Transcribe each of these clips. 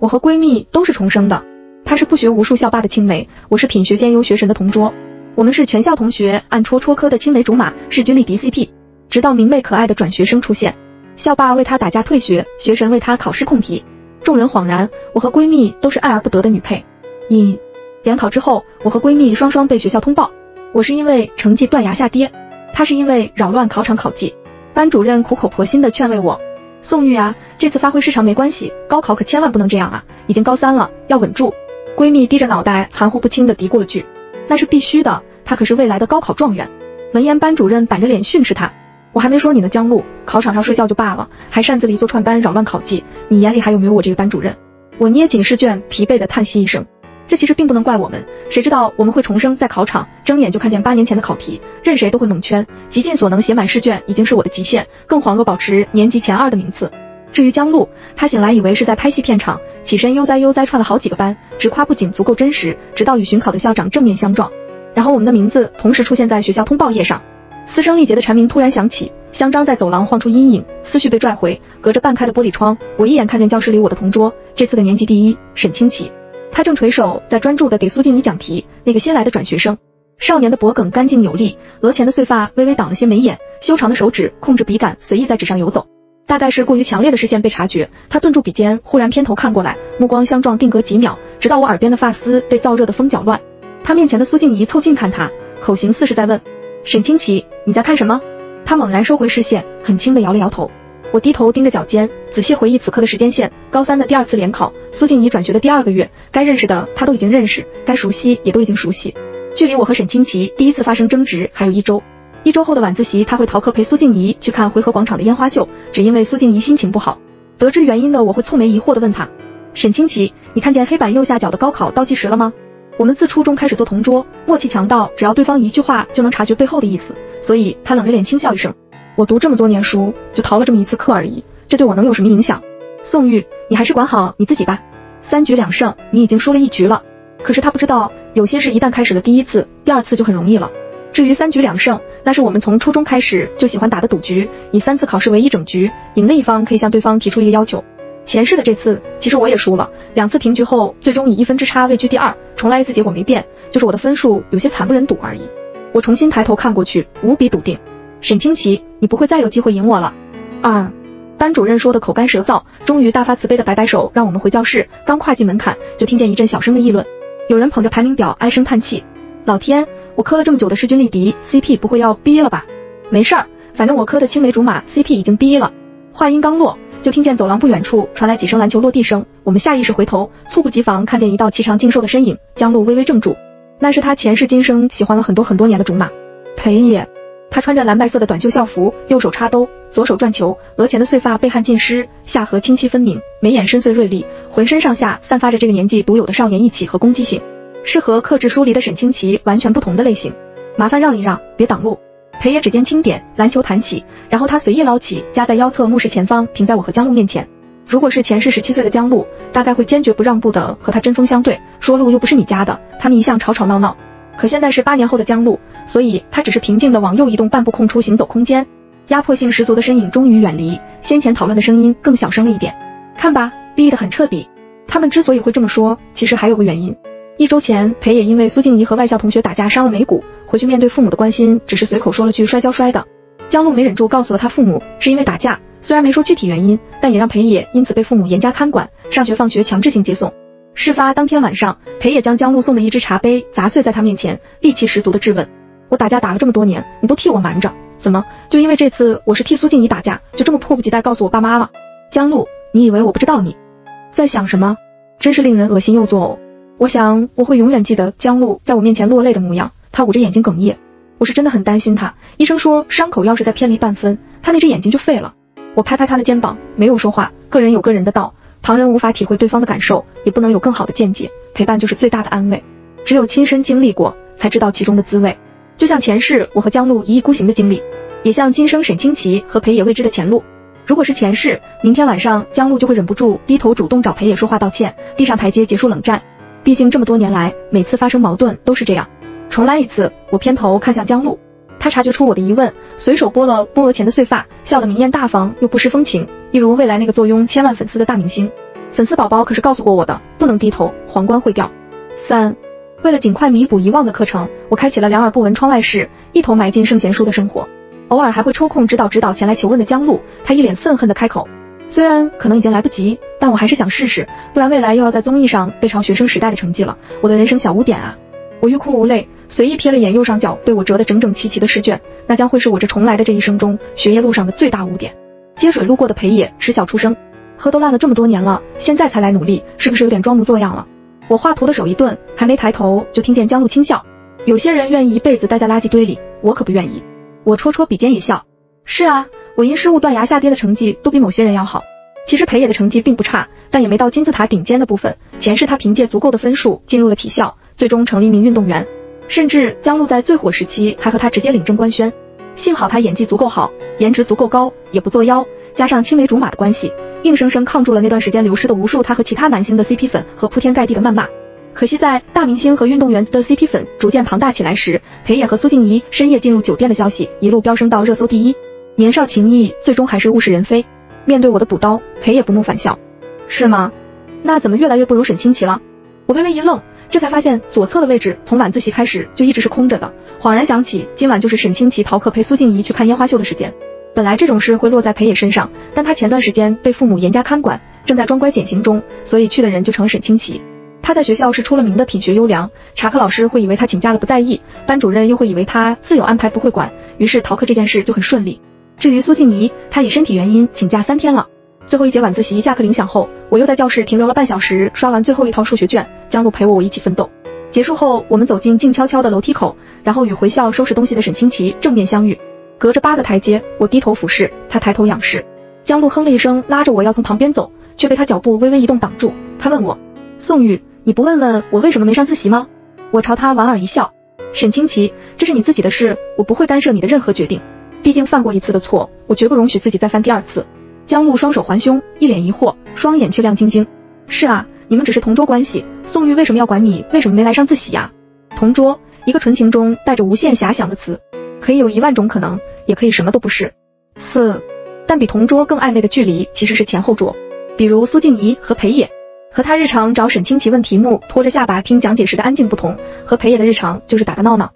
我和闺蜜都是重生的，她是不学无术校霸的青梅，我是品学兼优学神的同桌。我们是全校同学暗戳戳磕的青梅竹马，势均力敌 CP。直到明媚可爱的转学生出现，校霸为她打架退学，学神为她考试控题，众人恍然，我和闺蜜都是爱而不得的女配。一联考之后，我和闺蜜双双被学校通报，我是因为成绩断崖下跌，她是因为扰乱考场考绩。班主任苦口婆心的劝慰我。宋玉啊，这次发挥失常没关系，高考可千万不能这样啊！已经高三了，要稳住。闺蜜低着脑袋，含糊不清的嘀咕了句：“那是必须的，他可是未来的高考状元。”闻言，班主任板着脸训斥他：“我还没说你呢，江路，考场上睡觉就罢了，还擅自离座串班，扰乱考纪，你眼里还有没有我这个班主任？”我捏紧试卷，疲惫的叹息一声。这其实并不能怪我们，谁知道我们会重生在考场，睁眼就看见八年前的考题，任谁都会蒙圈，极尽所能写满试卷已经是我的极限，更遑若保持年级前二的名次。至于江路，他醒来以为是在拍戏片场，起身悠哉悠哉串了好几个班，直夸不仅足够真实，直到与巡考的校长正面相撞，然后我们的名字同时出现在学校通报页上。嘶声力竭的蝉鸣突然响起，香樟在走廊晃出阴影，思绪被拽回，隔着半开的玻璃窗，我一眼看见教室里我的同桌，这次的年级第一沈清奇。他正垂手在专注的给苏静怡讲题，那个新来的转学生，少年的脖颈干净有力，额前的碎发微微挡了些眉眼，修长的手指控制笔杆随意在纸上游走，大概是过于强烈的视线被察觉，他顿住笔尖，忽然偏头看过来，目光相撞定格几秒，直到我耳边的发丝被燥热的风搅乱。他面前的苏静怡凑近看他，口型似是在问沈清奇你在看什么？他猛然收回视线，很轻的摇了摇头。我低头盯着脚尖，仔细回忆此刻的时间线。高三的第二次联考，苏静怡转学的第二个月，该认识的她都已经认识，该熟悉也都已经熟悉。距离我和沈清奇第一次发生争执还有一周。一周后的晚自习，他会逃课陪苏静怡去看回合广场的烟花秀，只因为苏静怡心情不好。得知原因的我会蹙眉疑惑的问他：沈清奇，你看见黑板右下角的高考倒计时了吗？我们自初中开始做同桌，默契强到只要对方一句话就能察觉背后的意思，所以他冷着脸轻笑一声。我读这么多年书，就逃了这么一次课而已，这对我能有什么影响？宋玉，你还是管好你自己吧。三局两胜，你已经输了一局了。可是他不知道，有些事一旦开始了第一次，第二次就很容易了。至于三局两胜，那是我们从初中开始就喜欢打的赌局，以三次考试为一整局，赢的一方可以向对方提出一个要求。前世的这次，其实我也输了，两次平局后，最终以一分之差位居第二，重来一次结果没变，就是我的分数有些惨不忍睹而已。我重新抬头看过去，无比笃定。沈清奇，你不会再有机会赢我了。啊！班主任说的口干舌燥，终于大发慈悲的摆摆手，让我们回教室。刚跨进门槛，就听见一阵小声的议论，有人捧着排名表唉声叹气。老天，我磕了这么久的势均力敌 CP 不会要逼了吧？没事儿，反正我磕的青梅竹马 CP 已经逼了。话音刚落，就听见走廊不远处传来几声篮球落地声。我们下意识回头，猝不及防看见一道颀长劲瘦的身影，江路微微怔住。那是他前世今生喜欢了很多很多年的竹马，裴野。他穿着蓝白色的短袖校服，右手插兜，左手转球，额前的碎发被汗浸湿，下颌清晰分明，眉眼深邃锐利，浑身上下散发着这个年纪独有的少年意气和攻击性，是和克制疏离的沈清奇完全不同的类型。麻烦让一让，别挡路。裴野指尖轻点，篮球弹起，然后他随意捞起，夹在腰侧目视前方，停在我和江路面前。如果是前世十七岁的江路，大概会坚决不让步的和他针锋相对，说路又不是你家的，他们一向吵吵闹闹。可现在是八年后的江路，所以他只是平静的往右移动半步，空出行走空间。压迫性十足的身影终于远离，先前讨论的声音更小声了一点。看吧，逼得很彻底。他们之所以会这么说，其实还有个原因。一周前，裴野因为苏静怡和外校同学打架伤了眉骨，回去面对父母的关心，只是随口说了句摔跤摔的。江路没忍住，告诉了他父母是因为打架，虽然没说具体原因，但也让裴野因此被父母严加看管，上学放学强制性接送。事发当天晚上，裴野将江路送的一只茶杯砸碎在他面前，戾气十足的质问：“我打架打了这么多年，你都替我瞒着，怎么就因为这次我是替苏静怡打架，就这么迫不及待告诉我爸妈了？”江路，你以为我不知道你在想什么？真是令人恶心又作呕。我想我会永远记得江路在我面前落泪的模样，他捂着眼睛哽咽。我是真的很担心他，医生说伤口要是再偏离半分，他那只眼睛就废了。我拍拍他的肩膀，没有说话。个人有个人的道。旁人无法体会对方的感受，也不能有更好的见解。陪伴就是最大的安慰，只有亲身经历过，才知道其中的滋味。就像前世我和江路一意孤行的经历，也像今生沈清奇和裴野未知的前路。如果是前世，明天晚上江路就会忍不住低头主动找裴野说话道歉，递上台阶结束冷战。毕竟这么多年来，每次发生矛盾都是这样。重来一次，我偏头看向江路，他察觉出我的疑问，随手拨了拨额前的碎发，笑得明艳大方又不失风情。一如未来那个坐拥千万粉丝的大明星，粉丝宝宝可是告诉过我的，不能低头，皇冠会掉。三，为了尽快弥补遗忘的课程，我开启了两耳不闻窗外事，一头埋进圣贤书的生活。偶尔还会抽空指导指导前来求问的江路，他一脸愤恨的开口。虽然可能已经来不及，但我还是想试试，不然未来又要在综艺上背抄学生时代的成绩了。我的人生小污点啊！我欲哭无泪，随意瞥了眼右上角被我折得整整齐齐的试卷，那将会是我这重来的这一生中学业路上的最大污点。接水路过的裴野嗤笑出声，喝都烂了这么多年了，现在才来努力，是不是有点装模作样了？我画图的手一顿，还没抬头就听见江路轻笑。有些人愿意一辈子待在垃圾堆里，我可不愿意。我戳戳笔尖也笑。是啊。我因失误断崖下跌的成绩都比某些人要好。其实裴野的成绩并不差，但也没到金字塔顶尖的部分。前世他凭借足够的分数进入了体校，最终成了一名运动员。甚至江路在最火时期还和他直接领证官宣。幸好他演技足够好，颜值足够高，也不作妖，加上青梅竹马的关系，硬生生抗住了那段时间流失的无数他和其他男星的 CP 粉和铺天盖地的谩骂。可惜在大明星和运动员的 CP 粉逐渐庞大起来时，裴野和苏静怡深夜进入酒店的消息一路飙升到热搜第一。年少情谊，最终还是物是人非。面对我的补刀，裴野不怒反笑，是吗？那怎么越来越不如沈清奇了？我微微一愣，这才发现左侧的位置从晚自习开始就一直是空着的。恍然想起，今晚就是沈清奇逃课陪苏静怡去看烟花秀的时间。本来这种事会落在裴野身上，但他前段时间被父母严加看管，正在装乖减刑中，所以去的人就成了沈清奇。他在学校是出了名的品学优良，查课老师会以为他请假了不在意，班主任又会以为他自有安排不会管，于是逃课这件事就很顺利。至于苏静怡，她以身体原因请假三天了。最后一节晚自习下课铃响后，我又在教室停留了半小时，刷完最后一套数学卷。江路陪我，我一起奋斗。结束后，我们走进静悄悄的楼梯口，然后与回校收拾东西的沈清奇正面相遇。隔着八个台阶，我低头俯视，他抬头仰视。江路哼了一声，拉着我要从旁边走，却被他脚步微微一动挡住。他问我：“宋玉，你不问问我为什么没上自习吗？”我朝他莞尔一笑：“沈清奇，这是你自己的事，我不会干涉你的任何决定。”毕竟犯过一次的错，我绝不容许自己再犯第二次。江路双手环胸，一脸疑惑，双眼却亮晶晶。是啊，你们只是同桌关系，宋玉为什么要管你？为什么没来上自习呀？同桌，一个纯情中带着无限遐想的词，可以有一万种可能，也可以什么都不是。四，但比同桌更暧昧的距离其实是前后桌，比如苏静怡和裴野，和他日常找沈清奇问题目，拖着下巴听讲解时的安静不同，和裴野的日常就是打打闹闹。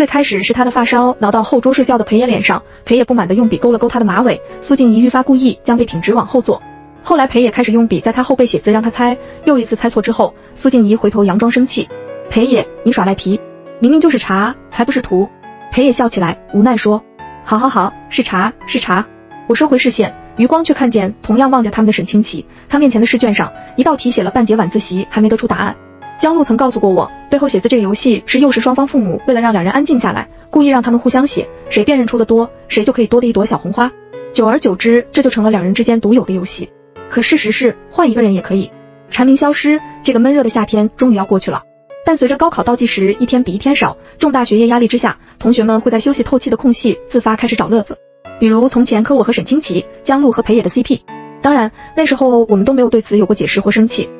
最开始是他的发梢挠到后桌睡觉的裴野脸上，裴野不满的用笔勾了勾他的马尾，苏静怡愈发故意将背挺直往后坐。后来裴野开始用笔在他后背写字让他猜，又一次猜错之后，苏静怡回头佯装生气，裴野你耍赖皮，明明就是茶，才不是图。裴野笑起来，无奈说，好好好，是茶是茶。我收回视线，余光却看见同样望着他们的沈清奇，他面前的试卷上一道题写了半节晚自习还没得出答案。江路曾告诉过我，背后写字这个游戏是幼时双方父母为了让两人安静下来，故意让他们互相写，谁辨认出的多，谁就可以多的一朵小红花。久而久之，这就成了两人之间独有的游戏。可事实是，换一个人也可以。蝉鸣消失，这个闷热的夏天终于要过去了。但随着高考倒计时一天比一天少，重大学业压力之下，同学们会在休息透气的空隙自发开始找乐子，比如从前科我和沈清奇、江路和裴野的 CP。当然，那时候我们都没有对此有过解释或生气。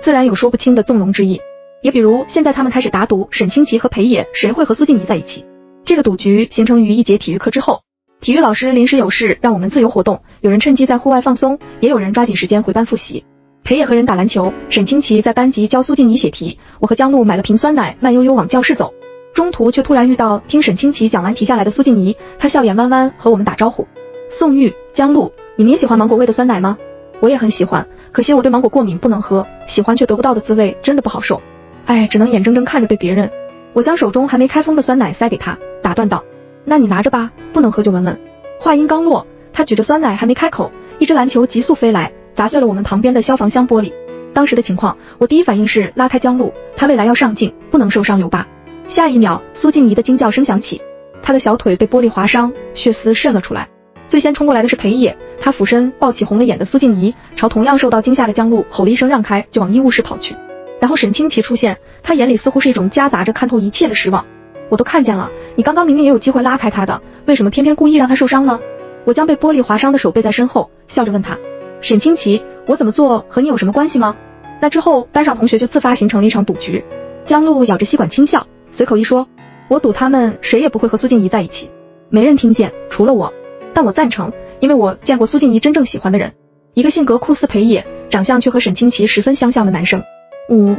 自然有说不清的纵容之意，也比如现在他们开始打赌沈清奇和裴野谁会和苏静怡在一起。这个赌局形成于一节体育课之后，体育老师临时有事让我们自由活动，有人趁机在户外放松，也有人抓紧时间回班复习。裴野和人打篮球，沈清奇在班级教苏静怡写题，我和江路买了瓶酸奶，慢悠悠往教室走，中途却突然遇到听沈清奇讲完题下来的苏静怡，她笑眼弯弯和我们打招呼。宋玉、江路，你们也喜欢芒果味的酸奶吗？我也很喜欢。可惜我对芒果过敏，不能喝。喜欢却得不到的滋味，真的不好受。哎，只能眼睁睁看着被别人。我将手中还没开封的酸奶塞给他，打断道：“那你拿着吧，不能喝就闻闻。”话音刚落，他举着酸奶还没开口，一只篮球急速飞来，砸碎了我们旁边的消防箱玻璃。当时的情况，我第一反应是拉开江路，他未来要上镜，不能受伤留疤。下一秒，苏静怡的惊叫声响起，她的小腿被玻璃划伤，血丝渗了出来。最先冲过来的是裴野，他俯身抱起红了眼的苏静怡，朝同样受到惊吓的江路吼了一声让开，就往医务室跑去。然后沈清奇出现，他眼里似乎是一种夹杂着看透一切的失望。我都看见了，你刚刚明明也有机会拉开他的，为什么偏偏故意让他受伤呢？我将被玻璃划伤的手背在身后，笑着问他，沈清奇，我怎么做和你有什么关系吗？那之后班上同学就自发形成了一场赌局。江路咬着吸管轻笑，随口一说，我赌他们谁也不会和苏静怡在一起。没人听见，除了我。但我赞成，因为我见过苏静怡真正喜欢的人。一个性格酷似裴野，长相却和沈清奇十分相像的男生。五，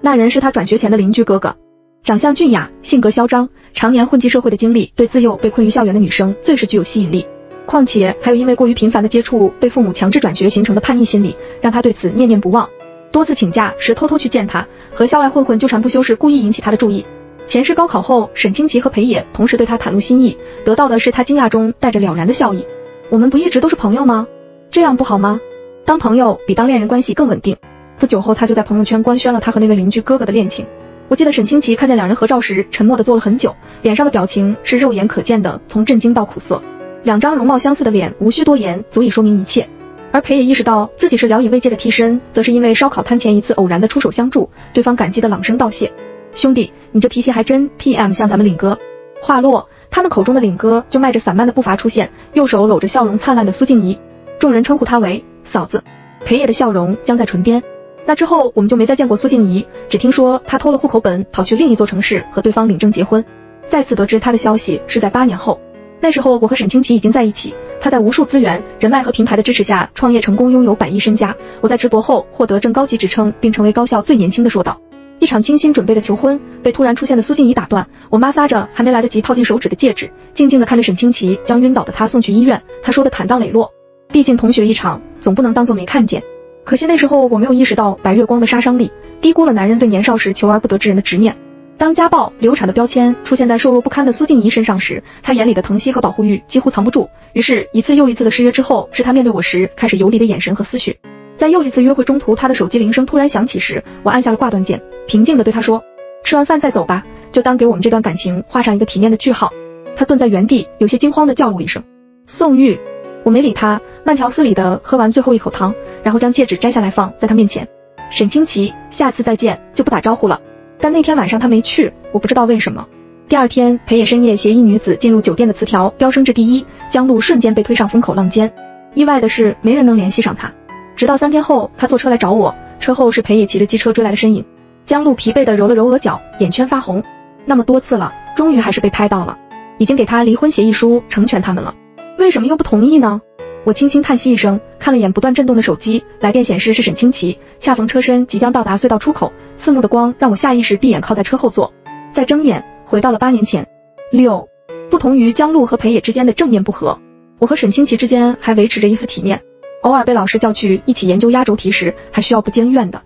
那人是他转学前的邻居哥哥，长相俊雅，性格嚣张，常年混迹社会的经历，对自幼被困于校园的女生最是具有吸引力。况且还有因为过于频繁的接触，被父母强制转学形成的叛逆心理，让他对此念念不忘。多次请假时偷偷去见他，和校外混混纠缠不休时故意引起他的注意。前世高考后，沈清奇和裴野同时对他袒露心意，得到的是他惊讶中带着了然的笑意。我们不一直都是朋友吗？这样不好吗？当朋友比当恋人关系更稳定。不久后，他就在朋友圈官宣了他和那位邻居哥哥的恋情。我记得沈清奇看见两人合照时，沉默的坐了很久，脸上的表情是肉眼可见的，从震惊到苦涩。两张容貌相似的脸，无需多言，足以说明一切。而裴也意识到自己是聊以慰藉的替身，则是因为烧烤摊前一次偶然的出手相助，对方感激的朗声道谢。兄弟，你这脾气还真 T M 像咱们领哥。话落，他们口中的领哥就迈着散漫的步伐出现，右手搂着笑容灿烂的苏静怡，众人称呼她为嫂子。裴野的笑容僵在唇边。那之后我们就没再见过苏静怡，只听说她偷了户口本，跑去另一座城市和对方领证结婚。再次得知她的消息是在八年后。那时候我和沈清奇已经在一起，他在无数资源、人脉和平台的支持下创业成功，拥有百亿身家。我在直博后获得正高级职称，并成为高校最年轻的硕导。一场精心准备的求婚被突然出现的苏静怡打断，我妈撒着还没来得及套进手指的戒指，静静的看着沈清奇将晕倒的他送去医院。他说的坦荡磊落，毕竟同学一场，总不能当做没看见。可惜那时候我没有意识到白月光的杀伤力，低估了男人对年少时求而不得之人的执念。当家暴、流产的标签出现在瘦弱不堪的苏静怡身上时，她眼里的疼惜和保护欲几乎藏不住。于是，一次又一次的失约之后，是她面对我时开始游离的眼神和思绪。在又一次约会中途，他的手机铃声突然响起时，我按下了挂断键，平静地对他说：“吃完饭再走吧，就当给我们这段感情画上一个体面的句号。”他顿在原地，有些惊慌地叫了我一声：“宋玉。”我没理他，慢条斯理地喝完最后一口汤，然后将戒指摘下来放在他面前。沈清奇，下次再见就不打招呼了。但那天晚上他没去，我不知道为什么。第二天，裴野深夜携一女子进入酒店的词条飙升至第一，江路瞬间被推上风口浪尖。意外的是，没人能联系上他。直到三天后，他坐车来找我，车后是裴野骑着机车追来的身影。江路疲惫的揉了揉额角，眼圈发红。那么多次了，终于还是被拍到了。已经给他离婚协议书，成全他们了，为什么又不同意呢？我轻轻叹息一声，看了眼不断震动的手机，来电显示是沈清奇。恰逢车身即将到达隧道出口，刺目的光让我下意识闭眼靠在车后座，再睁眼回到了八年前。六，不同于江路和裴野之间的正面不和，我和沈清奇之间还维持着一丝体面。偶尔被老师叫去一起研究压轴题时，还需要不经院的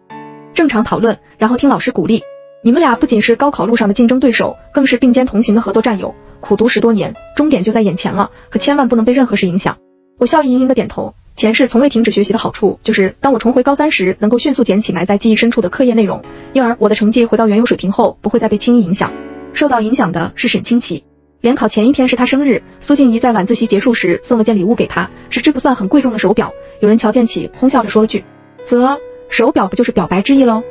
正常讨论，然后听老师鼓励。你们俩不仅是高考路上的竞争对手，更是并肩同行的合作战友。苦读十多年，终点就在眼前了，可千万不能被任何事影响。我笑意盈盈的点头。前世从未停止学习的好处，就是当我重回高三时，能够迅速捡起埋在记忆深处的课业内容，因而我的成绩回到原有水平后，不会再被轻易影响。受到影响的是沈清奇。联考前一天是他生日，苏静怡在晚自习结束时送了件礼物给他，是只不算很贵重的手表。有人瞧见起，哄笑着说了句：“啧，手表不就是表白之意喽？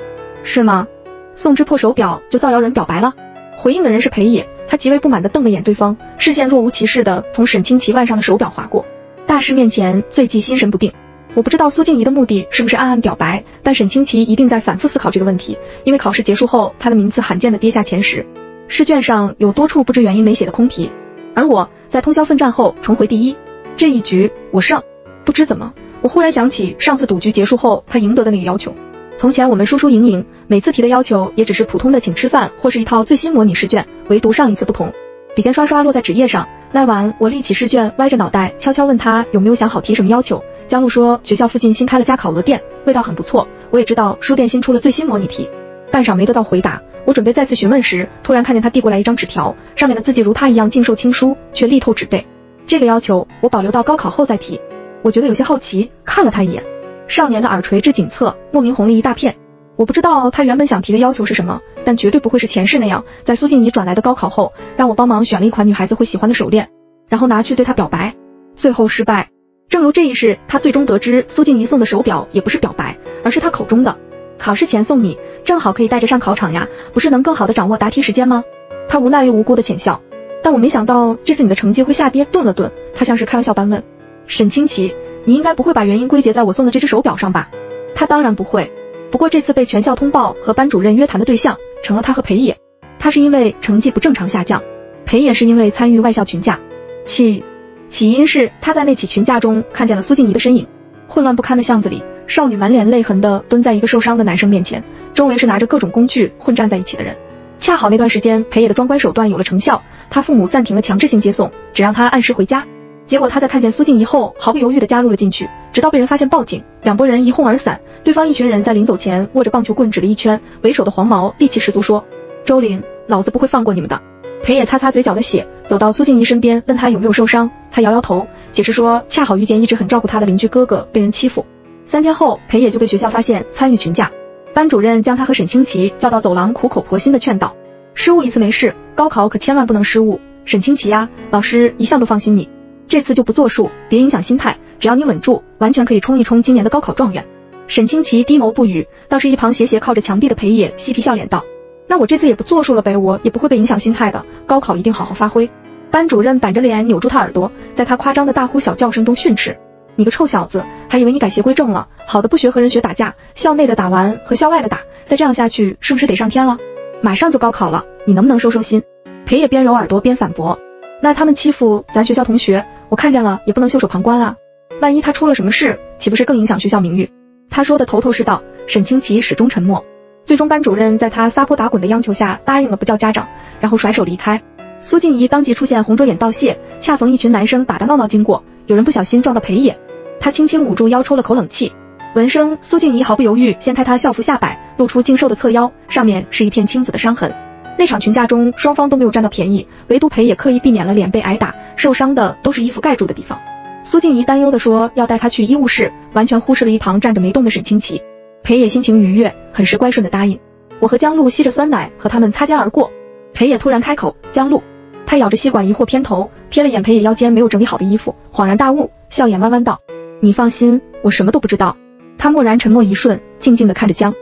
是吗？送只破手表就造谣人表白了？”回应的人是裴野，他极为不满的瞪了眼对方，视线若无其事的从沈清奇腕上的手表划过。大师面前最忌心神不定。我不知道苏静怡的目的是不是暗暗表白，但沈清奇一定在反复思考这个问题，因为考试结束后，他的名次罕见的跌下前十，试卷上有多处不知原因没写的空题，而我在通宵奋战后重回第一。这一局我胜。不知怎么，我忽然想起上次赌局结束后他赢得的那个要求。从前我们输输赢赢，每次提的要求也只是普通的请吃饭或是一套最新模拟试卷，唯独上一次不同。笔尖刷刷落在纸页上。那晚，我立起试卷，歪着脑袋，悄悄问他有没有想好提什么要求。江路说学校附近新开了家烤鹅店，味道很不错。我也知道书店新出了最新模拟题。半晌没得到回答，我准备再次询问时，突然看见他递过来一张纸条，上面的字迹如他一样尽瘦轻疏，却力透纸背。这个要求我保留到高考后再提。我觉得有些好奇，看了他一眼，少年的耳垂至颈侧，莫名红了一大片。我不知道他原本想提的要求是什么，但绝对不会是前世那样，在苏静怡转来的高考后，让我帮忙选了一款女孩子会喜欢的手链，然后拿去对她表白，最后失败。正如这一世，他最终得知苏静怡送的手表也不是表白，而是他口中的考试前送你，正好可以带着上考场呀，不是能更好的掌握答题时间吗？他无奈又无辜的浅笑，但我没想到这次你的成绩会下跌。顿了顿，他像是开玩笑般问沈清奇，你应该不会把原因归结在我送的这只手表上吧？他当然不会。不过这次被全校通报和班主任约谈的对象成了他和裴野，他是因为成绩不正常下降，裴野是因为参与外校群架。起起因是他在那起群架中看见了苏静怡的身影，混乱不堪的巷子里，少女满脸泪痕的蹲在一个受伤的男生面前，周围是拿着各种工具混战在一起的人。恰好那段时间，裴野的装乖手段有了成效，他父母暂停了强制性接送，只让他按时回家。结果他在看见苏静怡后，毫不犹豫的加入了进去，直到被人发现报警，两拨人一哄而散。对方一群人在临走前握着棒球棍指了一圈，为首的黄毛力气十足说：“周玲，老子不会放过你们的。”裴野擦擦嘴角的血，走到苏静怡身边，问她有没有受伤。她摇摇头，解释说恰好遇见一直很照顾他的邻居哥哥被人欺负。三天后，裴野就被学校发现参与群架。班主任将他和沈清奇叫到走廊，苦口婆心的劝导：失误一次没事，高考可千万不能失误。沈清奇呀，老师一向都放心你，这次就不作数，别影响心态，只要你稳住，完全可以冲一冲今年的高考状元。沈清奇低眸不语，倒是一旁斜斜靠着墙壁的裴野嬉皮笑脸道：那我这次也不作数了呗，我也不会被影响心态的，高考一定好好发挥。班主任板着脸扭住他耳朵，在他夸张的大呼小叫声中训斥。你个臭小子，还以为你改邪归正了？好的不学和人学打架，校内的打完和校外的打，再这样下去是不是得上天了？马上就高考了，你能不能收收心？裴野边揉耳朵边反驳。那他们欺负咱学校同学，我看见了也不能袖手旁观啊！万一他出了什么事，岂不是更影响学校名誉？他说的头头是道。沈清奇始终沉默，最终班主任在他撒泼打滚的央求下答应了不叫家长，然后甩手离开。苏静怡当即出现红着眼道谢，恰逢一群男生打打闹闹经过。有人不小心撞到裴野，他轻轻捂住腰，抽了口冷气。闻声，苏静怡毫不犹豫，掀开他校服下摆，露出精瘦的侧腰，上面是一片青紫的伤痕。那场群架中，双方都没有占到便宜，唯独裴野刻意避免了脸被挨打，受伤的都是衣服盖住的地方。苏静怡担忧地说要带他去医务室，完全忽视了一旁站着没动的沈清奇。裴野心情愉悦，很是乖顺的答应。我和江路吸着酸奶和他们擦肩而过，裴野突然开口，江路。他咬着吸管，疑惑偏头，瞥了眼裴野腰间没有整理好的衣服，恍然大悟，笑眼弯弯道：“你放心，我什么都不知道。”他默然沉默一瞬，静静的看着江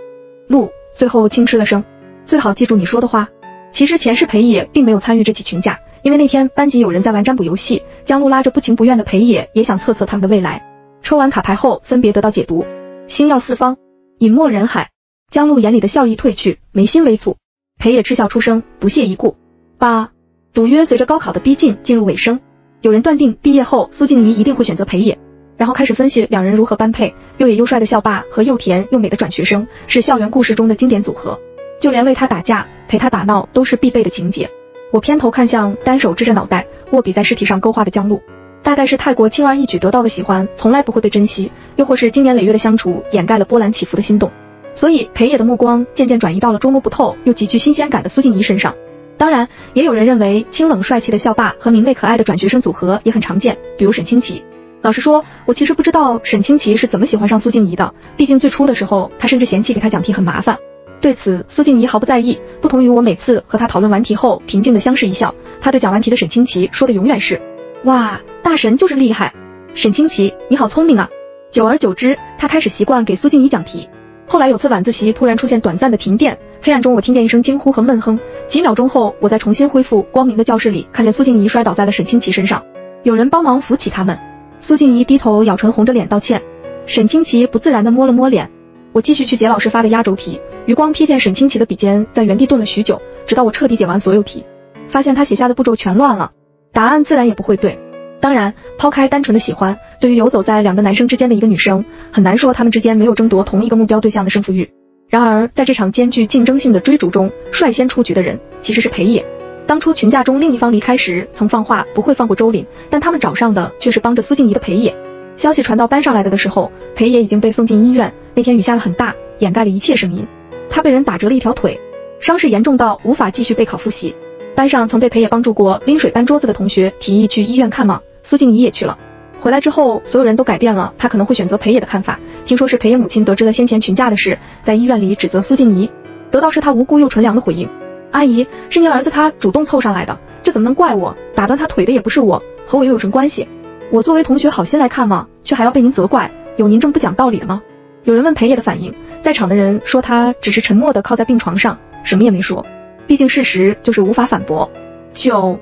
路，最后轻嗤了声：“最好记住你说的话。”其实前世裴野并没有参与这起群架，因为那天班级有人在玩占卜游戏，江路拉着不情不愿的裴野，也想测测他们的未来。抽完卡牌后，分别得到解读：星耀四方，隐没人海。江路眼里的笑意褪去，眉心微蹙。裴野嗤笑出声，不屑一顾：“八。”赌约随着高考的逼近进入尾声，有人断定毕业后苏静怡一定会选择裴野，然后开始分析两人如何般配。又野又帅的校霸和又甜又美的转学生是校园故事中的经典组合，就连为他打架陪他打闹都是必备的情节。我偏头看向单手支着脑袋握笔在试题上勾画的江路，大概是太过轻而易举得到的喜欢从来不会被珍惜，又或是经年累月的相处掩盖了波澜起伏的心动，所以裴野的目光渐渐转移到了捉摸不透又极具新鲜感的苏静怡身上。当然，也有人认为清冷帅气的校霸和明媚可爱的转学生组合也很常见，比如沈清奇。老实说，我其实不知道沈清奇是怎么喜欢上苏静怡的，毕竟最初的时候，他甚至嫌弃给他讲题很麻烦。对此，苏静怡毫不在意。不同于我每次和他讨论完题后平静的相视一笑，他对讲完题的沈清奇说的永远是：哇，大神就是厉害，沈清奇你好聪明啊。久而久之，他开始习惯给苏静怡讲题。后来有次晚自习突然出现短暂的停电。黑暗中，我听见一声惊呼和闷哼。几秒钟后，我在重新恢复光明的教室里，看见苏静怡摔倒在了沈清奇身上，有人帮忙扶起他们。苏静怡低头咬唇，红着脸道歉。沈清奇不自然的摸了摸脸。我继续去解老师发的压轴题，余光瞥见沈清奇的笔尖在原地顿了许久，直到我彻底解完所有题，发现他写下的步骤全乱了，答案自然也不会对。当然，抛开单纯的喜欢，对于游走在两个男生之间的一个女生，很难说他们之间没有争夺同一个目标对象的胜负欲。然而，在这场兼具竞争性的追逐中，率先出局的人其实是裴野。当初群架中另一方离开时，曾放话不会放过周林，但他们找上的却是帮着苏静怡的裴野。消息传到班上来的的时候，裴野已经被送进医院。那天雨下的很大，掩盖了一切声音。他被人打折了一条腿，伤势严重到无法继续备考复习。班上曾被裴野帮助过拎水搬桌子的同学提议去医院看望，苏静怡也去了。回来之后，所有人都改变了他可能会选择裴野的看法。听说是裴野母亲得知了先前群架的事，在医院里指责苏静怡，得到是他无辜又纯良的回应。阿姨，是您儿子他主动凑上来的，这怎么能怪我？打断他腿的也不是我，和我又有什么关系？我作为同学好心来看望，却还要被您责怪，有您这么不讲道理的吗？有人问裴野的反应，在场的人说他只是沉默的靠在病床上，什么也没说。毕竟事实就是无法反驳。九，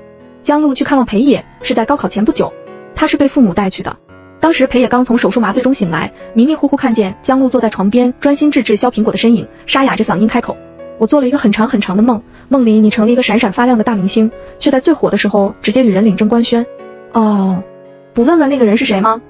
江路去看望裴野是在高考前不久。他是被父母带去的。当时裴野刚从手术麻醉中醒来，迷迷糊糊看见江路坐在床边专心致志削苹果的身影，沙哑着嗓音开口：“我做了一个很长很长的梦，梦里你成了一个闪闪发亮的大明星，却在最火的时候直接与人领证官宣。哦，不问问那个人是谁吗？”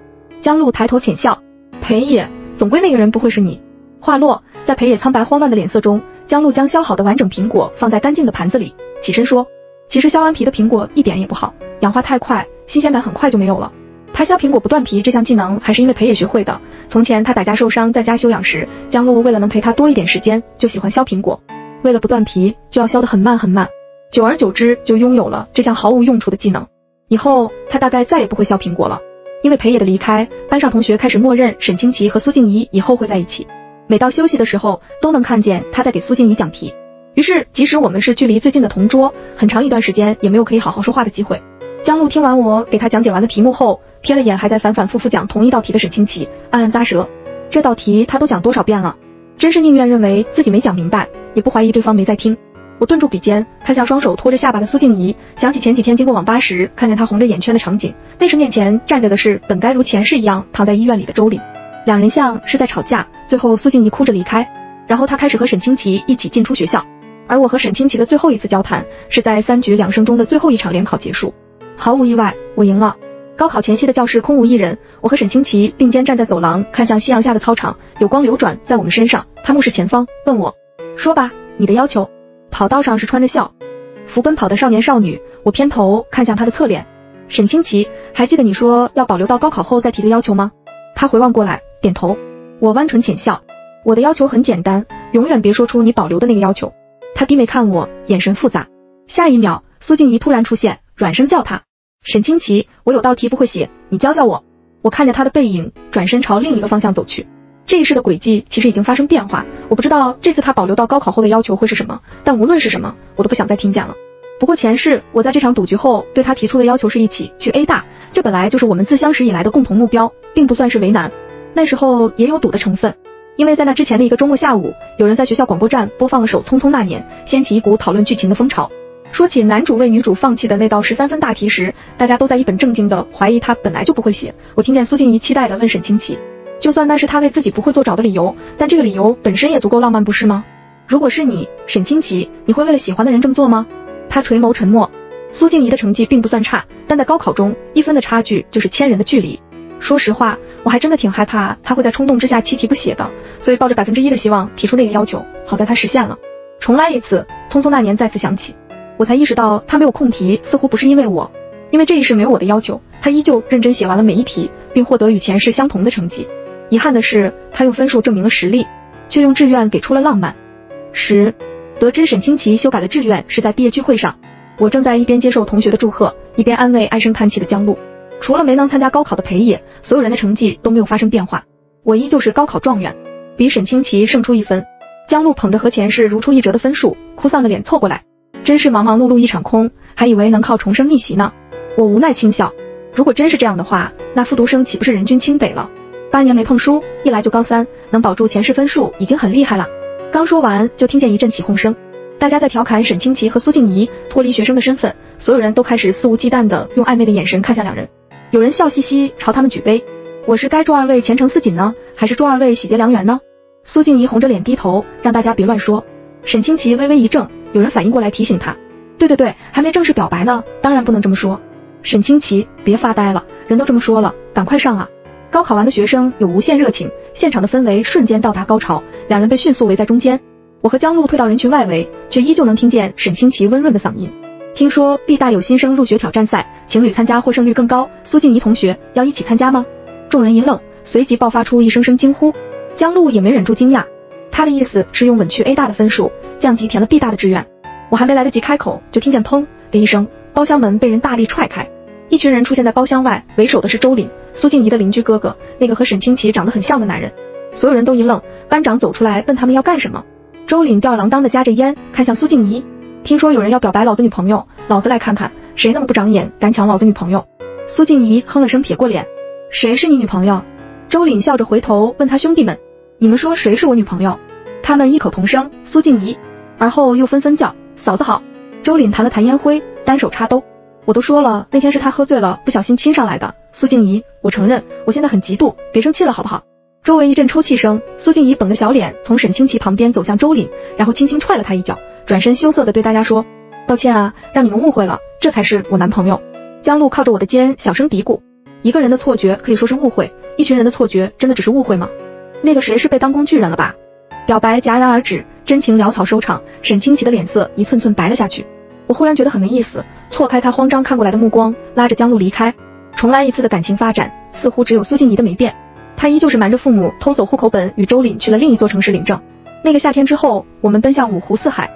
江路抬头浅笑，裴野，总归那个人不会是你。话落，在裴野苍白慌乱的脸色中，江路将削好的完整苹果放在干净的盘子里，起身说：“其实削完皮的苹果一点也不好，氧化太快，新鲜感很快就没有了。”他削苹果不断皮这项技能还是因为裴野学会的。从前他打架受伤在家休养时，江路为了能陪他多一点时间，就喜欢削苹果。为了不断皮，就要削得很慢很慢，久而久之就拥有了这项毫无用处的技能。以后他大概再也不会削苹果了，因为裴野的离开，班上同学开始默认沈清奇和苏静怡以后会在一起。每到休息的时候，都能看见他在给苏静怡讲题。于是，即使我们是距离最近的同桌，很长一段时间也没有可以好好说话的机会。江路听完我给他讲解完的题目后，瞥了眼还在反反复复讲同一道题的沈清奇，暗暗咂舌。这道题他都讲多少遍了？真是宁愿认为自己没讲明白，也不怀疑对方没在听。我顿住笔尖，看向双手托着下巴的苏静怡，想起前几天经过网吧时看见她红着眼圈的场景。那时面前站着的是本该如前世一样躺在医院里的周岭，两人像是在吵架。最后苏静怡哭着离开，然后她开始和沈清奇一起进出学校。而我和沈清奇的最后一次交谈是在三局两胜中的最后一场联考结束。毫无意外，我赢了。高考前夕的教室空无一人，我和沈清奇并肩站在走廊，看向夕阳下的操场，有光流转在我们身上。他目视前方，问我：“说吧，你的要求。”跑道上是穿着校服奔跑的少年少女，我偏头看向他的侧脸。沈清奇，还记得你说要保留到高考后再提的要求吗？他回望过来，点头。我弯唇浅笑，我的要求很简单，永远别说出你保留的那个要求。他低眉看我，眼神复杂。下一秒，苏静怡突然出现，软声叫他。沈清奇，我有道题不会写，你教教我。我看着他的背影，转身朝另一个方向走去。这一世的轨迹其实已经发生变化，我不知道这次他保留到高考后的要求会是什么，但无论是什么，我都不想再听见了。不过前世我在这场赌局后对他提出的要求是一起去 A 大，这本来就是我们自相识以来的共同目标，并不算是为难。那时候也有赌的成分，因为在那之前的一个周末下午，有人在学校广播站播放了首《匆匆那年》，掀起一股讨论剧情的风潮。说起男主为女主放弃的那道十三分大题时，大家都在一本正经的怀疑他本来就不会写。我听见苏静怡期待的问沈清奇，就算那是他为自己不会做找的理由，但这个理由本身也足够浪漫，不是吗？如果是你，沈清奇，你会为了喜欢的人这么做吗？他垂眸沉默。苏静怡的成绩并不算差，但在高考中，一分的差距就是千人的距离。说实话，我还真的挺害怕他会在冲动之下弃题不写的，所以抱着百分之一的希望提出那个要求。好在他实现了，重来一次。匆匆那年再次响起。我才意识到他没有空题，似乎不是因为我，因为这一世没有我的要求，他依旧认真写完了每一题，并获得与前世相同的成绩。遗憾的是，他用分数证明了实力，却用志愿给出了浪漫。十，得知沈清奇修改了志愿是在毕业聚会上，我正在一边接受同学的祝贺，一边安慰唉声叹气的江路。除了没能参加高考的裴野，所有人的成绩都没有发生变化，我依旧是高考状元，比沈清奇胜出一分。江路捧着和前世如出一辙的分数，哭丧着脸凑过来。真是忙忙碌碌一场空，还以为能靠重生逆袭呢。我无奈轻笑。如果真是这样的话，那复读生岂不是人均清北了？八年没碰书，一来就高三，能保住前世分数已经很厉害了。刚说完，就听见一阵起哄声，大家在调侃沈清奇和苏静怡脱离学生的身份，所有人都开始肆无忌惮的用暧昧的眼神看向两人。有人笑嘻嘻朝他们举杯，我是该祝二位前程似锦呢，还是祝二位喜结良缘呢？苏静怡红着脸低头，让大家别乱说。沈清奇微微一怔。有人反应过来提醒他，对对对，还没正式表白呢，当然不能这么说。沈清奇，别发呆了，人都这么说了，赶快上啊！高考完的学生有无限热情，现场的氛围瞬间到达高潮，两人被迅速围在中间。我和江路退到人群外围，却依旧能听见沈清奇温润的嗓音。听说毕大有新生入学挑战赛，情侣参加获胜率更高，苏静怡同学要一起参加吗？众人一愣，随即爆发出一声声惊呼。江路也没忍住惊讶。他的意思是用稳去 A 大的分数降级填了 B 大的志愿，我还没来得及开口，就听见砰的一声，包厢门被人大力踹开，一群人出现在包厢外，为首的是周凛，苏静怡的邻居哥哥，那个和沈清奇长得很像的男人。所有人都一愣，班长走出来问他们要干什么。周凛吊儿郎当的夹着烟，看向苏静怡，听说有人要表白老子女朋友，老子来看看谁那么不长眼，敢抢老子女朋友。苏静怡哼了声，撇过脸，谁是你女朋友？周凛笑着回头问他兄弟们，你们说谁是我女朋友？他们异口同声，苏静怡，而后又纷纷叫嫂子好。周凛弹了弹烟灰，单手插兜。我都说了，那天是他喝醉了，不小心亲上来的。苏静怡，我承认，我现在很嫉妒，别生气了好不好？周围一阵抽泣声。苏静怡绷着小脸从沈清奇旁边走向周凛，然后轻轻踹了他一脚，转身羞涩的对大家说：“抱歉啊，让你们误会了，这才是我男朋友。”江路靠着我的肩，小声嘀咕：“一个人的错觉可以说是误会，一群人的错觉真的只是误会吗？那个谁是被当工具人了吧？表白戛然而止，真情潦草收场，沈清奇的脸色一寸寸白了下去。我忽然觉得很没意思，错开他慌张看过来的目光，拉着江路离开。重来一次的感情发展，似乎只有苏静怡的没变，她依旧是瞒着父母偷走户口本，与周岭去了另一座城市领证。那个夏天之后，我们奔向五湖四海，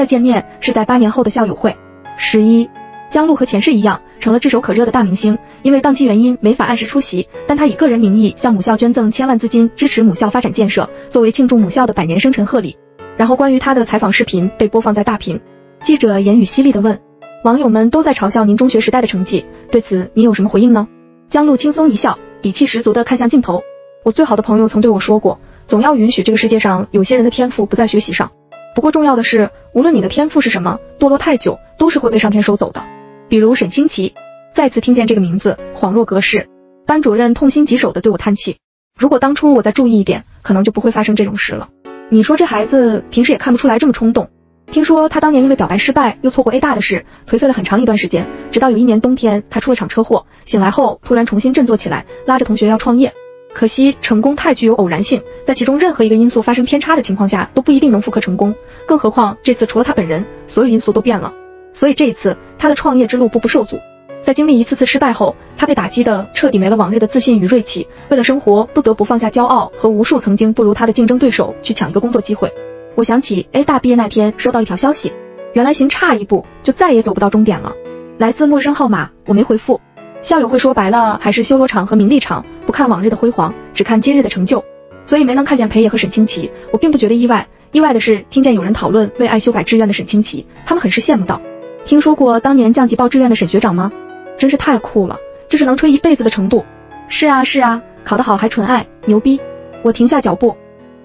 再见面是在八年后的校友会。十一，江路和前世一样，成了炙手可热的大明星，因为档期原因没法按时出席，但他以个人名义向母校捐赠千万资金，支持母校发展建设，作为庆祝母校的百年生辰贺礼。然后关于他的采访视频被播放在大屏。记者言语犀利的问：“网友们都在嘲笑您中学时代的成绩，对此你有什么回应呢？”江路轻松一笑，底气十足的看向镜头：“我最好的朋友曾对我说过，总要允许这个世界上有些人的天赋不在学习上。不过重要的是，无论你的天赋是什么，堕落太久都是会被上天收走的。比如沈清奇。”再次听见这个名字，恍若隔世。班主任痛心疾首的对我叹气：“如果当初我再注意一点，可能就不会发生这种事了。”你说这孩子平时也看不出来这么冲动。听说他当年因为表白失败，又错过 A 大的事，颓废了很长一段时间。直到有一年冬天，他出了场车祸，醒来后突然重新振作起来，拉着同学要创业。可惜成功太具有偶然性，在其中任何一个因素发生偏差的情况下，都不一定能复刻成功。更何况这次除了他本人，所有因素都变了。所以这一次他的创业之路步步受阻。在经历一次次失败后，他被打击的彻底没了往日的自信与锐气，为了生活不得不放下骄傲，和无数曾经不如他的竞争对手去抢一个工作机会。我想起 A 大毕业那天收到一条消息，原来行差一步就再也走不到终点了。来自陌生号码，我没回复。校友会说白了还是修罗场和名利场，不看往日的辉煌，只看今日的成就，所以没能看见裴野和沈清奇，我并不觉得意外。意外的是听见有人讨论为爱修改志愿的沈清奇，他们很是羡慕道：听说过当年降级报志愿的沈学长吗？真是太酷了，这是能吹一辈子的程度。是啊是啊，考得好还纯爱，牛逼。我停下脚步。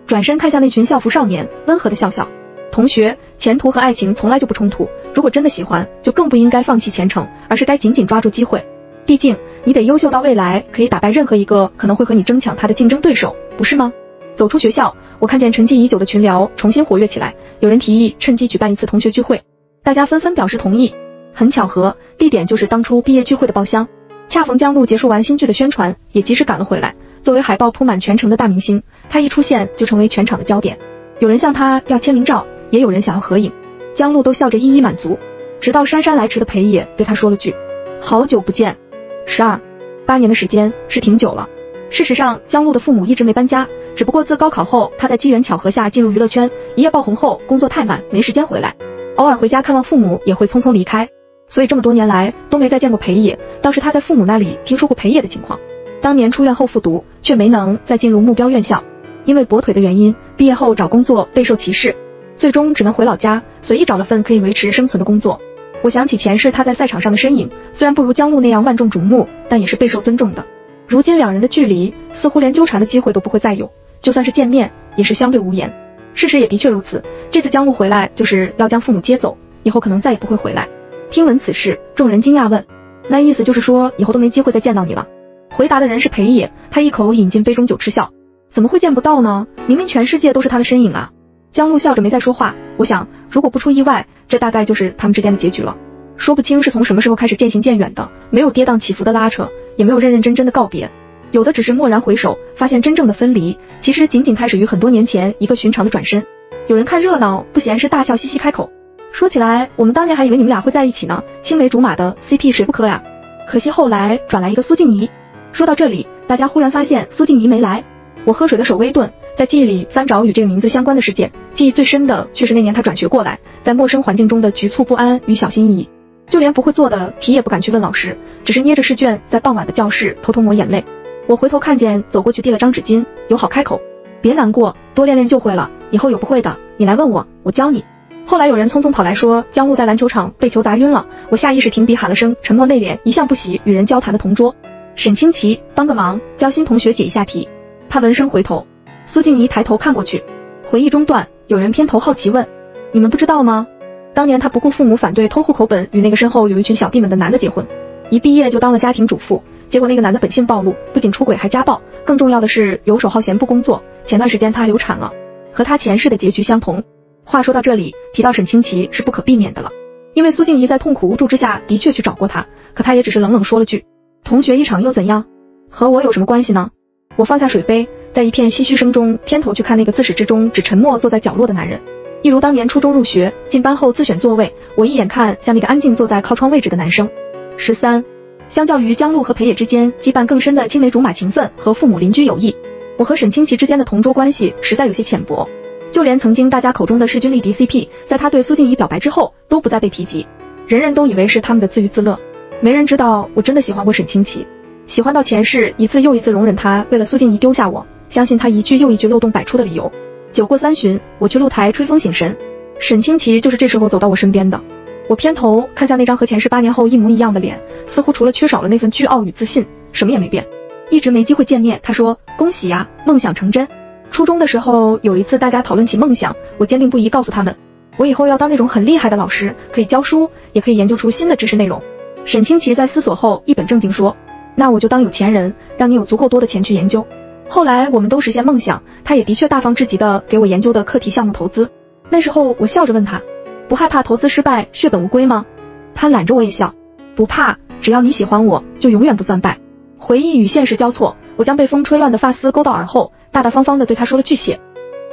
转身看向那群校服少年，温和的笑笑。同学，前途和爱情从来就不冲突。如果真的喜欢，就更不应该放弃前程，而是该紧紧抓住机会。毕竟，你得优秀到未来可以打败任何一个可能会和你争抢他的竞争对手，不是吗？走出学校，我看见沉寂已久的群聊重新活跃起来。有人提议趁机举办一次同学聚会，大家纷纷表示同意。很巧合，地点就是当初毕业聚会的包厢。恰逢江路结束完新剧的宣传，也及时赶了回来。作为海报铺满全城的大明星，他一出现就成为全场的焦点。有人向他要签名照，也有人想要合影。江路都笑着一一满足。直到姗姗来迟的裴野对他说了句：“好久不见。”十二八年的时间是挺久了。事实上，江路的父母一直没搬家，只不过自高考后，他在机缘巧合下进入娱乐圈，一夜爆红后，工作太满，没时间回来。偶尔回家看望父母，也会匆匆离开。所以这么多年来都没再见过裴野。倒是他在父母那里听说过裴野的情况。当年出院后复读，却没能再进入目标院校，因为跛腿的原因，毕业后找工作备受歧视，最终只能回老家，随意找了份可以维持生存的工作。我想起前世他在赛场上的身影，虽然不如江路那样万众瞩目，但也是备受尊重的。如今两人的距离，似乎连纠缠的机会都不会再有，就算是见面，也是相对无言。事实也的确如此，这次江路回来就是要将父母接走，以后可能再也不会回来。听闻此事，众人惊讶问：“那意思就是说，以后都没机会再见到你了？”回答的人是裴野，他一口饮尽杯中酒，嗤笑：“怎么会见不到呢？明明全世界都是他的身影啊！”江路笑着没再说话。我想，如果不出意外，这大概就是他们之间的结局了。说不清是从什么时候开始渐行渐远的，没有跌宕起伏的拉扯，也没有认认真真的告别，有的只是蓦然回首，发现真正的分离，其实仅仅开始于很多年前一个寻常的转身。有人看热闹，不嫌事大笑嘻嘻开口，说起来，我们当年还以为你们俩会在一起呢，青梅竹马的 CP 谁不磕呀？可惜后来转来一个苏静怡。说到这里，大家忽然发现苏静怡没来。我喝水的手微顿，在记忆里翻找与这个名字相关的事件，记忆最深的却是那年他转学过来，在陌生环境中的局促不安与小心翼翼，就连不会做的题也不敢去问老师，只是捏着试卷在傍晚的教室偷偷抹眼泪。我回头看见走过去递了张纸巾，友好开口：“别难过，多练练就会了，以后有不会的你来问我，我教你。”后来有人匆匆跑来说江路在篮球场被球砸晕了，我下意识停笔喊了声，沉默内敛，一向不喜与人交谈的同桌。沈清奇，帮个忙，教新同学解一下题。他闻声回头，苏静怡抬头看过去，回忆中断，有人偏头好奇问：“你们不知道吗？当年他不顾父母反对，偷户口本与那个身后有一群小弟们的男的结婚，一毕业就当了家庭主妇。结果那个男的本性暴露，不仅出轨还家暴，更重要的是游手好闲不工作。前段时间他流产了，和他前世的结局相同。话说到这里，提到沈清奇是不可避免的了，因为苏静怡在痛苦无助之下的确去找过他，可他也只是冷冷说了句。同学一场又怎样？和我有什么关系呢？我放下水杯，在一片唏嘘声中偏头去看那个自始至终只沉默坐在角落的男人，一如当年初中入学进班后自选座位，我一眼看向那个安静坐在靠窗位置的男生。十三，相较于江路和裴野之间羁绊更深的青梅竹马情分和父母邻居友谊，我和沈清奇之间的同桌关系实在有些浅薄。就连曾经大家口中的势均力敌 CP，在他对苏静怡表白之后都不再被提及，人人都以为是他们的自娱自乐，没人知道我真的喜欢过沈清奇。喜欢到前世一次又一次容忍他为了苏静怡丢下我，相信他一句又一句漏洞百出的理由。酒过三巡，我去露台吹风醒神，沈清奇就是这时候走到我身边的。我偏头看向那张和前世八年后一模一样的脸，似乎除了缺少了那份倨傲与自信，什么也没变。一直没机会见面，他说恭喜呀，梦想成真。初中的时候有一次大家讨论起梦想，我坚定不移告诉他们，我以后要当那种很厉害的老师，可以教书，也可以研究出新的知识内容。沈清奇在思索后一本正经说。那我就当有钱人，让你有足够多的钱去研究。后来我们都实现梦想，他也的确大方至极的给我研究的课题项目投资。那时候我笑着问他，不害怕投资失败血本无归吗？他揽着我也笑，不怕，只要你喜欢我，就永远不算败。回忆与现实交错，我将被风吹乱的发丝勾到耳后，大大方方的对他说了句谢。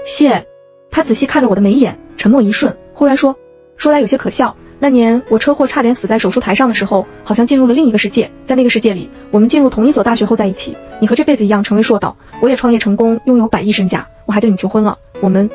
谢。他仔细看着我的眉眼，沉默一瞬，忽然说，说来有些可笑。那年我车祸差点死在手术台上的时候，好像进入了另一个世界。在那个世界里，我们进入同一所大学后在一起，你和这辈子一样成为硕导，我也创业成功，拥有百亿身价，我还对你求婚了。我们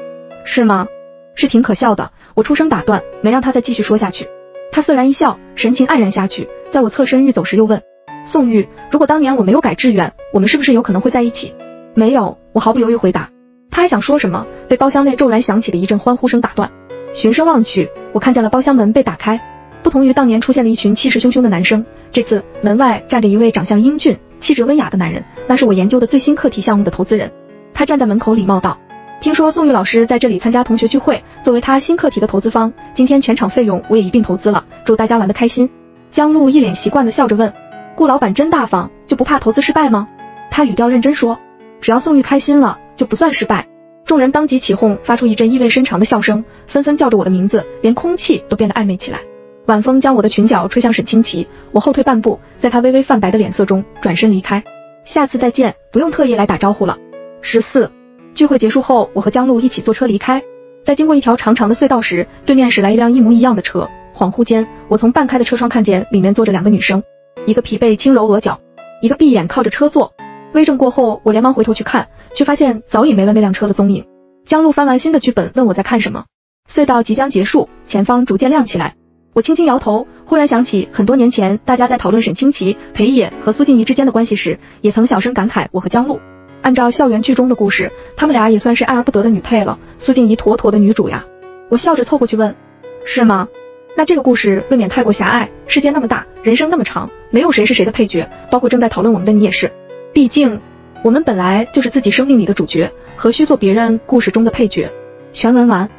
是吗？是挺可笑的。我出声打断，没让他再继续说下去。他涩然一笑，神情黯然下去。在我侧身欲走时，又问宋玉：如果当年我没有改志愿，我们是不是有可能会在一起？没有。我毫不犹豫回答。他还想说什么，被包厢内骤然响起的一阵欢呼声打断。循声望去，我看见了包厢门被打开。不同于当年出现了一群气势汹汹的男生，这次门外站着一位长相英俊、气质温雅的男人，那是我研究的最新课题项目的投资人。他站在门口礼貌道：“听说宋玉老师在这里参加同学聚会，作为他新课题的投资方，今天全场费用我也一并投资了，祝大家玩得开心。”江路一脸习惯的笑着问：“顾老板真大方，就不怕投资失败吗？”他语调认真说：“只要宋玉开心了，就不算失败。”众人当即起哄，发出一阵意味深长的笑声，纷纷叫着我的名字，连空气都变得暧昧起来。晚风将我的裙角吹向沈清奇，我后退半步，在他微微泛白的脸色中转身离开。下次再见，不用特意来打招呼了。十四，聚会结束后，我和江路一起坐车离开，在经过一条长长的隧道时，对面驶来一辆一模一样的车。恍惚间，我从半开的车窗看见里面坐着两个女生，一个疲惫轻柔额角，一个闭眼靠着车座。微怔过后，我连忙回头去看。却发现早已没了那辆车的踪影。江路翻完新的剧本，问我在看什么。隧道即将结束，前方逐渐亮起来。我轻轻摇头，忽然想起很多年前，大家在讨论沈清奇、裴野和苏静怡之间的关系时，也曾小声感慨我和江路。按照校园剧中的故事，他们俩也算是爱而不得的女配了。苏静怡妥妥的女主呀。我笑着凑过去问，是吗？那这个故事未免太过狭隘。世界那么大，人生那么长，没有谁是谁的配角，包括正在讨论我们的你也是。毕竟。我们本来就是自己生命里的主角，何须做别人故事中的配角？全文完。